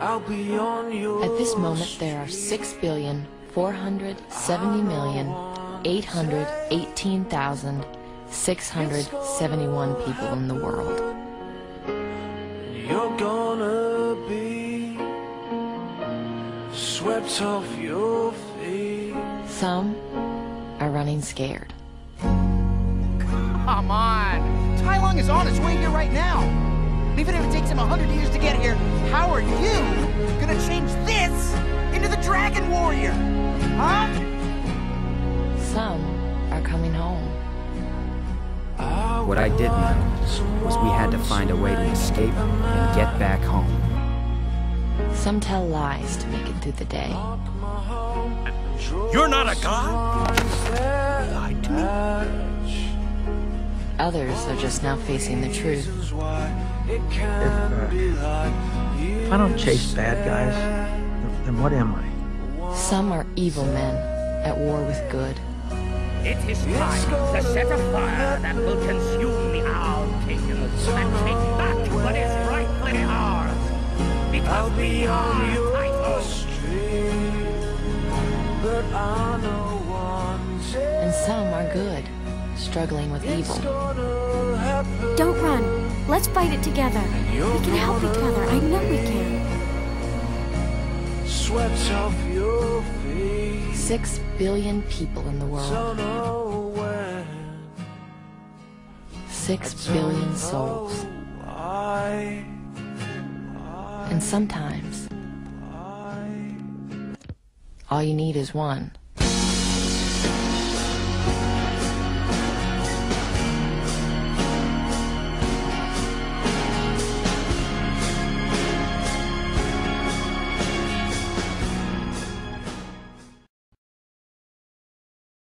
At this moment, there are 6,470,818,671 people in the world. You're gonna be swept off your feet. Some are running scared. Come on! Tai Lung is on his way here right now! Even if it takes him a hundred years to get here, how are you gonna change this into the Dragon Warrior? Huh? Some are coming home. What I did know was we had to find a way to escape and get back home. Some tell lies to make it through the day. You're not a god? Others are just now facing the truth. If, uh, If I don't chase bad guys, then- then what am I? Some are evil men at war with good. It is time to set a fire that will consume the Owl Kingdom and take back what is rightfully ours. Because we are Tyto. But I know one And some are good, struggling with evil. Don't run. Let's fight it together. We can help each other. I know we can. Swept off your feet. Six billion people in the world. Don't know when. Six billion souls. And sometimes, all you need is one.